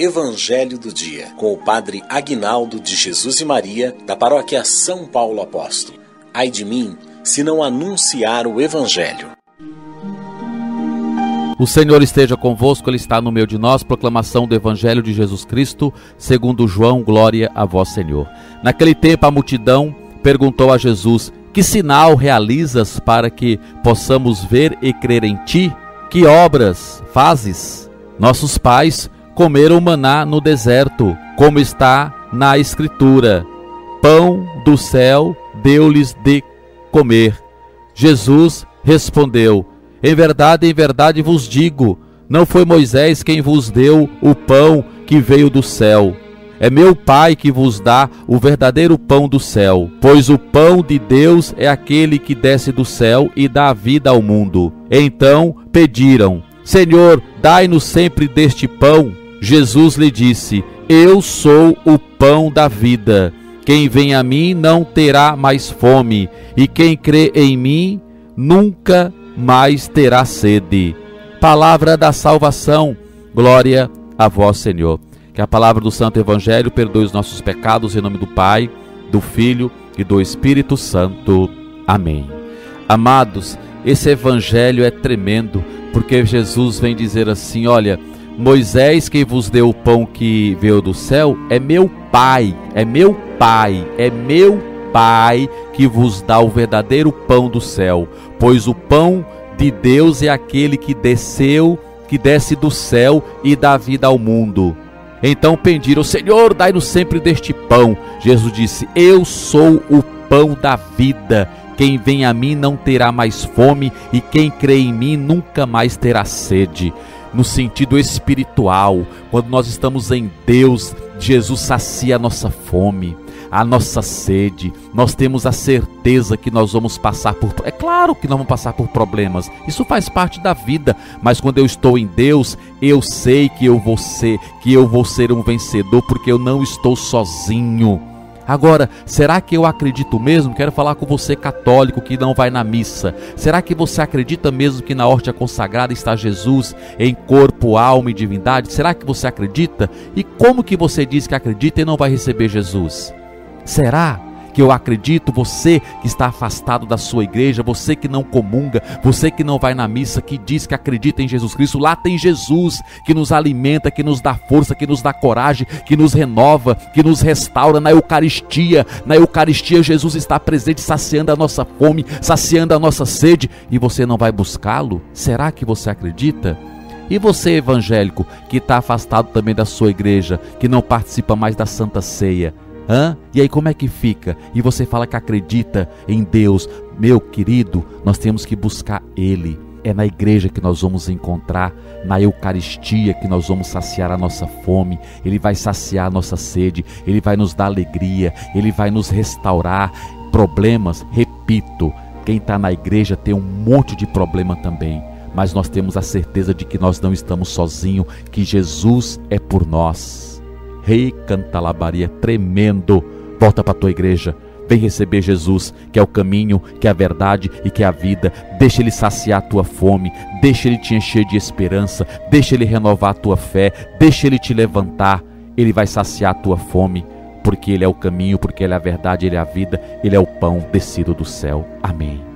Evangelho do Dia, com o Padre Aguinaldo de Jesus e Maria, da Paróquia São Paulo Apóstolo. Ai de mim, se não anunciar o Evangelho. O Senhor esteja convosco, Ele está no meio de nós. Proclamação do Evangelho de Jesus Cristo, segundo João, glória a vós, Senhor. Naquele tempo, a multidão perguntou a Jesus: Que sinal realizas para que possamos ver e crer em ti? Que obras fazes? Nossos pais comeram maná no deserto, como está na Escritura: Pão do céu deu-lhes de comer. Jesus respondeu: Em verdade, em verdade vos digo, não foi Moisés quem vos deu o pão que veio do céu. É meu Pai que vos dá o verdadeiro pão do céu, pois o pão de Deus é aquele que desce do céu e dá vida ao mundo. Então pediram: Senhor, dai-nos sempre deste pão. Jesus lhe disse: Eu sou o pão da vida. Quem vem a mim não terá mais fome, e quem crê em mim nunca mais terá sede. Palavra da salvação, glória a vós, Senhor. Que a palavra do Santo Evangelho perdoe os nossos pecados em nome do Pai, do Filho e do Espírito Santo. Amém. Amados, esse Evangelho é tremendo, porque Jesus vem dizer assim: olha Moisés, quem vos deu o pão que veio do céu, é meu Pai, é meu Pai, é meu Pai que vos dá o verdadeiro pão do céu, pois o pão de Deus é aquele que desceu, que desce do céu e dá vida ao mundo. Então pediram, Senhor, dai-nos sempre deste pão. Jesus disse: Eu sou o pão da vida. Quem vem a mim não terá mais fome, e quem crê em mim nunca mais terá sede no sentido espiritual. Quando nós estamos em Deus, Jesus sacia a nossa fome, a nossa sede. Nós temos a certeza que nós vamos passar por. É claro que nós vamos passar por problemas. Isso faz parte da vida. Mas quando eu estou em Deus, eu sei que eu vou ser, que eu vou ser um vencedor, porque eu não estou sozinho. Agora, será que eu acredito mesmo? Quero falar com você católico que não vai na missa. Será que você acredita mesmo que na horta consagrada está Jesus em corpo, alma e divindade? Será que você acredita? E como que você diz que acredita e não vai receber Jesus? Será? que eu acredito, você que está afastado da sua igreja, você que não comunga, você que não vai na missa, que diz que acredita em Jesus Cristo, lá tem Jesus que nos alimenta, que nos dá força, que nos dá coragem, que nos renova, que nos restaura na Eucaristia. Na Eucaristia, Jesus está presente, saciando a nossa fome, saciando a nossa sede, e você não vai buscá-lo? Será que você acredita? E você, evangélico, que está afastado também da sua igreja, que não participa mais da Santa Ceia, Hã? E aí como é que fica? E você fala que acredita em Deus. Meu querido, nós temos que buscar Ele. É na igreja que nós vamos encontrar, na Eucaristia que nós vamos saciar a nossa fome, Ele vai saciar a nossa sede, Ele vai nos dar alegria, Ele vai nos restaurar. Problemas, repito, quem está na igreja tem um monte de problema também, mas nós temos a certeza de que nós não estamos sozinhos, que Jesus é por nós. Rei Cantalabaria tremendo. Volta para tua igreja. Vem receber Jesus, que é o caminho, que é a verdade e que é a vida. Deixa ele saciar a tua fome, deixa ele te encher de esperança, deixa ele renovar a tua fé, deixa ele te levantar. Ele vai saciar a tua fome, porque ele é o caminho, porque ele é a verdade, ele é a vida, ele é o pão descido do céu. Amém.